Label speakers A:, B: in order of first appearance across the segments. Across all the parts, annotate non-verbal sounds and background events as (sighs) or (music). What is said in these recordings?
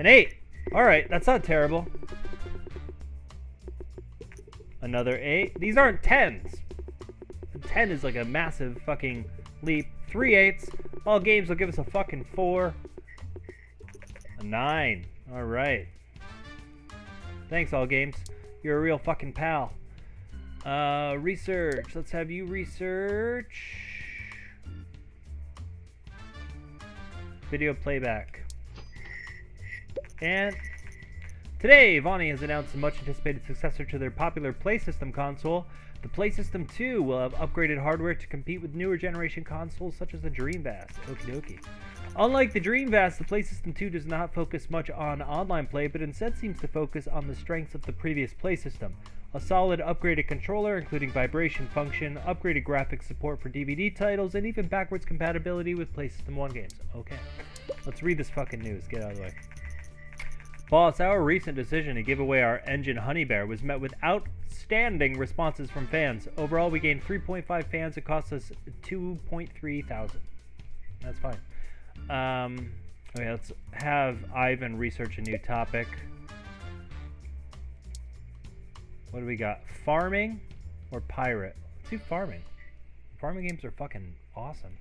A: An 8. Alright, that's not terrible. Another 8. These aren't 10s. A 10 is like a massive fucking leap. Three eights. All games will give us a fucking 4. A 9. Alright. Thanks, all games. You're a real fucking pal. Uh, research. Let's have you research. Video playback. And today, Vonny has announced a much anticipated successor to their popular PlaySystem console. The PlaySystem 2 will have upgraded hardware to compete with newer generation consoles such as the Dreamcast. Okie dokie. Unlike the Dreamcast, the PlaySystem 2 does not focus much on online play, but instead seems to focus on the strengths of the previous PlaySystem. A solid upgraded controller, including vibration function, upgraded graphics support for DVD titles, and even backwards compatibility with PlaySystem 1 games. Okay, let's read this fucking news. Get out of the way. Boss, our recent decision to give away our engine Honey Bear was met with outstanding responses from fans. Overall, we gained 3.5 fans. It cost us 2.3 thousand. That's fine. Um, okay, let's have Ivan research a new topic. What do we got? Farming or pirate? Let's do farming. Farming games are fucking awesome.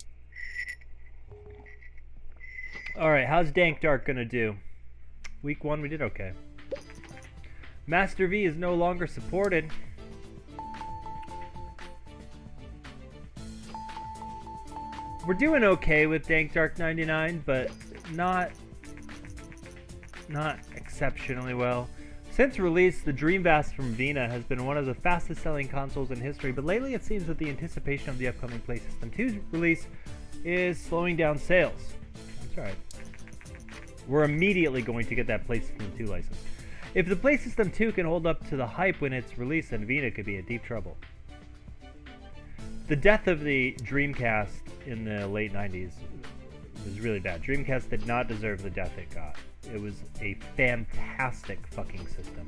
A: Alright, how's Dank Dark gonna do? Week one, we did okay. Master V is no longer supported. We're doing okay with Dank Dark 99, but not not exceptionally well. Since release, the Dreamcast from Vena has been one of the fastest selling consoles in history, but lately it seems that the anticipation of the upcoming PlayStation 2's release is slowing down sales. That's right. We're immediately going to get that PlayStation 2 license. If the PlayStation 2 can hold up to the hype when it's released, then Vena could be in deep trouble. The death of the Dreamcast in the late 90s was really bad. Dreamcast did not deserve the death it got. It was a fantastic fucking system.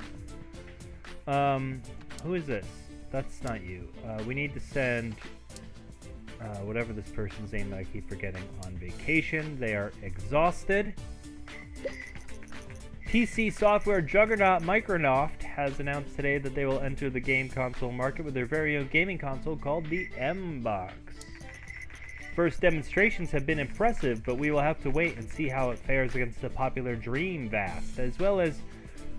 A: Um, who is this? That's not you. Uh, we need to send uh, whatever this person's name that I keep forgetting on vacation. They are exhausted. PC software juggernaut Microsoft has announced today that they will enter the game console market with their very own gaming console called the M-Box. First demonstrations have been impressive, but we will have to wait and see how it fares against the popular Dreamcast, as well as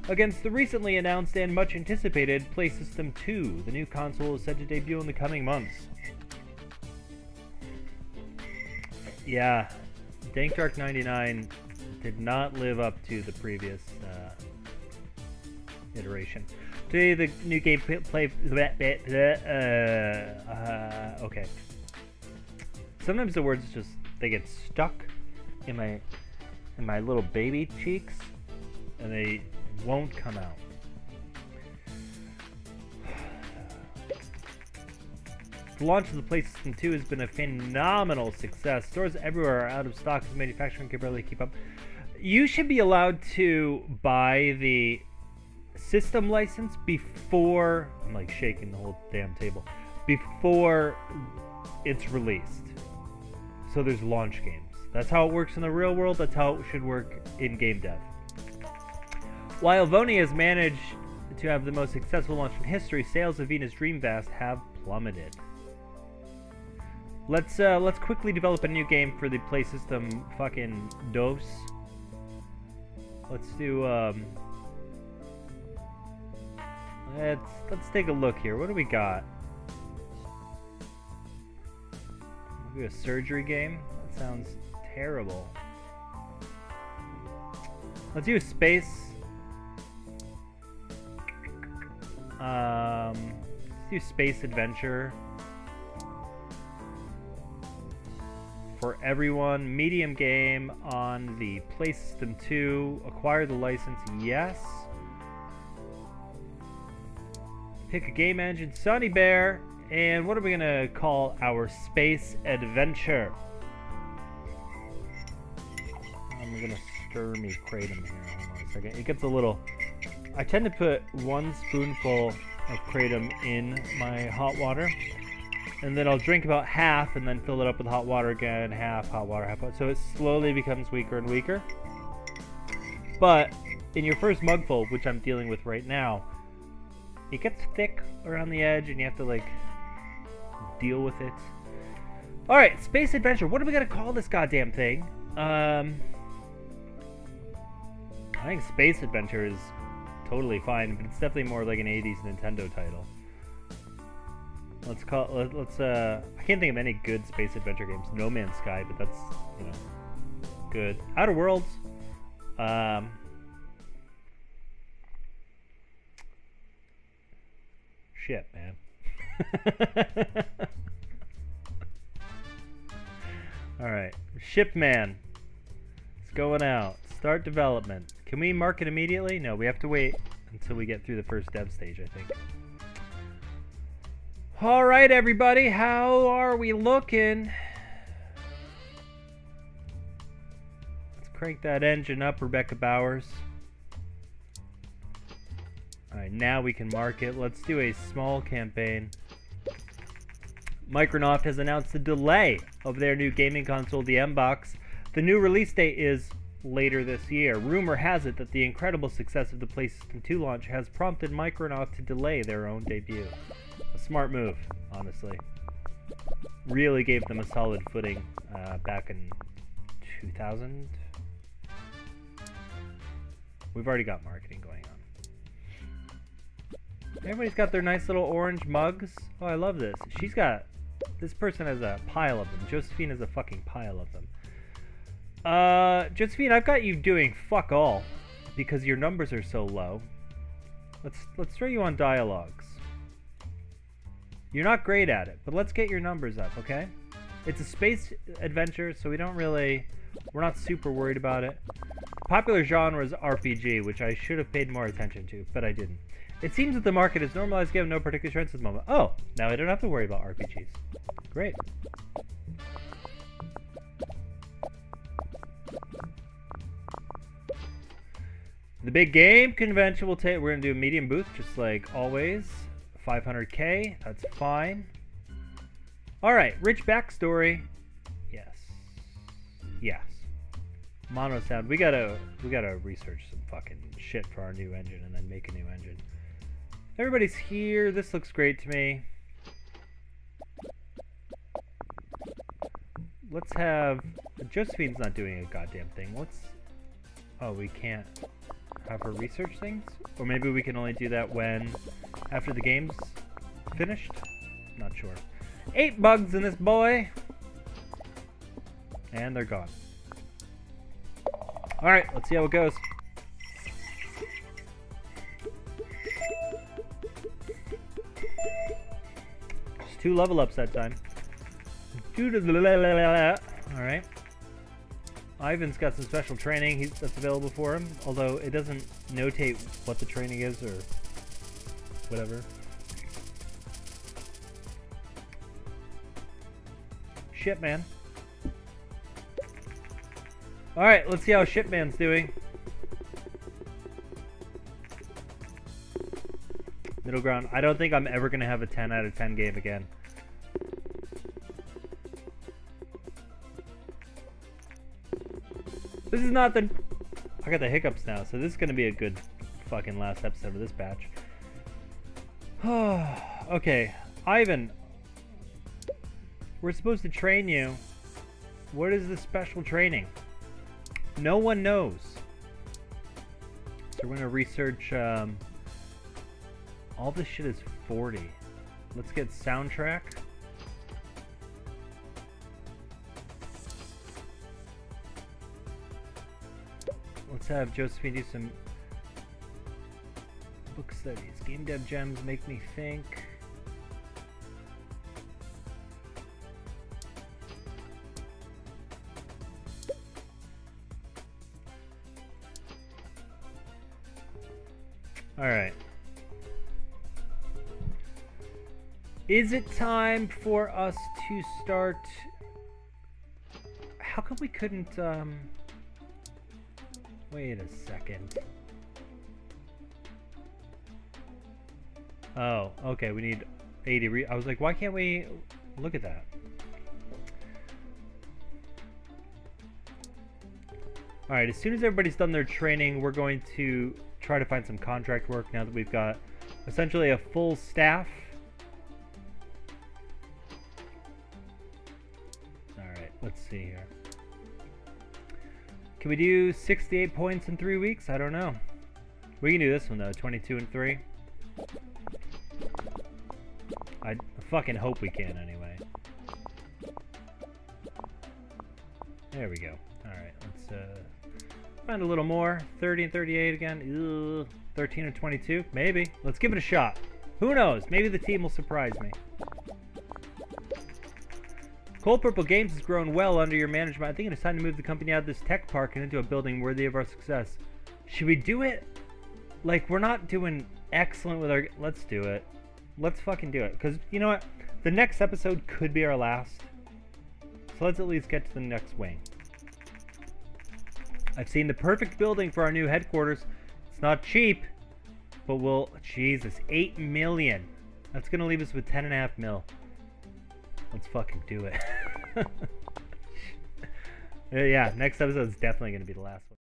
A: against the recently announced and much anticipated PlaySystem 2. The new console is set to debut in the coming months. Yeah, Dank Dark 99 did not live up to the previous uh, iteration. Today, the new game play. Uh, uh, okay. Sometimes the words just they get stuck in my in my little baby cheeks, and they won't come out. The launch of the PlayStation 2 has been a phenomenal success. Stores everywhere are out of stock as manufacturing can barely keep up you should be allowed to buy the system license before I'm like shaking the whole damn table before it's released. So there's launch games. That's how it works in the real world. That's how it should work in game dev. While Vonny has managed to have the most successful launch in history, sales of Vena's Dreamcast have plummeted. Let's uh, let's quickly develop a new game for the Play System fucking DOS. Let's do, um... Let's, let's take a look here. What do we got? Maybe a surgery game? That sounds terrible. Let's do space. Um, let's do space adventure. For everyone. Medium game on the PlayStation 2. Acquire the license, yes. Pick a game engine, Sunny Bear. And what are we going to call our space adventure? I'm going to stir me kratom here. Hold on a second. It gets a little... I tend to put one spoonful of kratom in my hot water and then I'll drink about half and then fill it up with hot water again, half hot water, half hot. So it slowly becomes weaker and weaker. But in your first mugful, which I'm dealing with right now, it gets thick around the edge and you have to like deal with it. Alright, Space Adventure. What are we gonna call this goddamn thing? Um I think Space Adventure is totally fine, but it's definitely more like an 80s Nintendo title. Let's call let, let's uh I can't think of any good space adventure games. No Man's Sky, but that's, you know, good. Outer Worlds. Um Shit, man. (laughs) Alright. Shipman. It's going out. Start development. Can we mark it immediately? No, we have to wait until we get through the first dev stage, I think. Alright, everybody. How are we looking? Let's crank that engine up, Rebecca Bowers. Alright, now we can mark it. Let's do a small campaign. Microsoft has announced the delay of their new gaming console, the M-Box. The new release date is later this year. Rumor has it that the incredible success of the PlayStation 2 launch has prompted Microsoft to delay their own debut. Smart move, honestly. Really gave them a solid footing uh, back in 2000. We've already got marketing going on. Everybody's got their nice little orange mugs. Oh, I love this. She's got... This person has a pile of them. Josephine has a fucking pile of them. Uh, Josephine, I've got you doing fuck all because your numbers are so low. Let's let's throw you on dialogues. You're not great at it, but let's get your numbers up, okay? It's a space adventure, so we don't really we're not super worried about it. Popular genre is RPG, which I should have paid more attention to, but I didn't. It seems that the market is normalized given no particular trends at the moment. Oh, now I don't have to worry about RPGs. Great. The big game convention will take, we're going to do a medium booth just like always. 500k, that's fine. Alright, rich backstory. Yes. Yes. Mono sound. We gotta we gotta research some fucking shit for our new engine and then make a new engine. Everybody's here. This looks great to me. Let's have... Josephine's not doing a goddamn thing. Let's... Oh, we can't have her research things? Or maybe we can only do that when... After the game's finished? Not sure. Eight bugs in this boy! And they're gone. Alright, let's see how it goes. Just Two level ups that time. Alright. Ivan's got some special training that's available for him, although it doesn't notate what the training is or whatever. Shipman. Alright, let's see how Shipman's doing. Middle ground. I don't think I'm ever going to have a 10 out of 10 game again. This is not the... I got the hiccups now, so this is going to be a good fucking last episode of this batch. (sighs) okay, Ivan. We're supposed to train you. What is the special training? No one knows. So we're going to research... Um, all this shit is 40. Let's get soundtrack. Let's have Josephine do some book studies. Game dev gems make me think. Alright. Is it time for us to start... How come we couldn't, um... Wait a second. Oh, okay, we need 80 re I was like, why can't we... Look at that. Alright, as soon as everybody's done their training, we're going to try to find some contract work now that we've got essentially a full staff. Alright, let's see here. Can we do 68 points in three weeks? I don't know. We can do this one though, 22 and 3. Fucking hope we can anyway. There we go. Alright, let's uh, find a little more. 30 and 38 again. Ugh. 13 and 22? Maybe. Let's give it a shot. Who knows? Maybe the team will surprise me. Cold Purple Games has grown well under your management. I think it is time to move the company out of this tech park and into a building worthy of our success. Should we do it? Like, we're not doing excellent with our... Let's do it. Let's fucking do it. Because, you know what? The next episode could be our last. So let's at least get to the next wing. I've seen the perfect building for our new headquarters. It's not cheap, but we'll... Jesus, 8 million. That's going to leave us with 10.5 mil. Let's fucking do it. (laughs) yeah, next episode is definitely going to be the last one.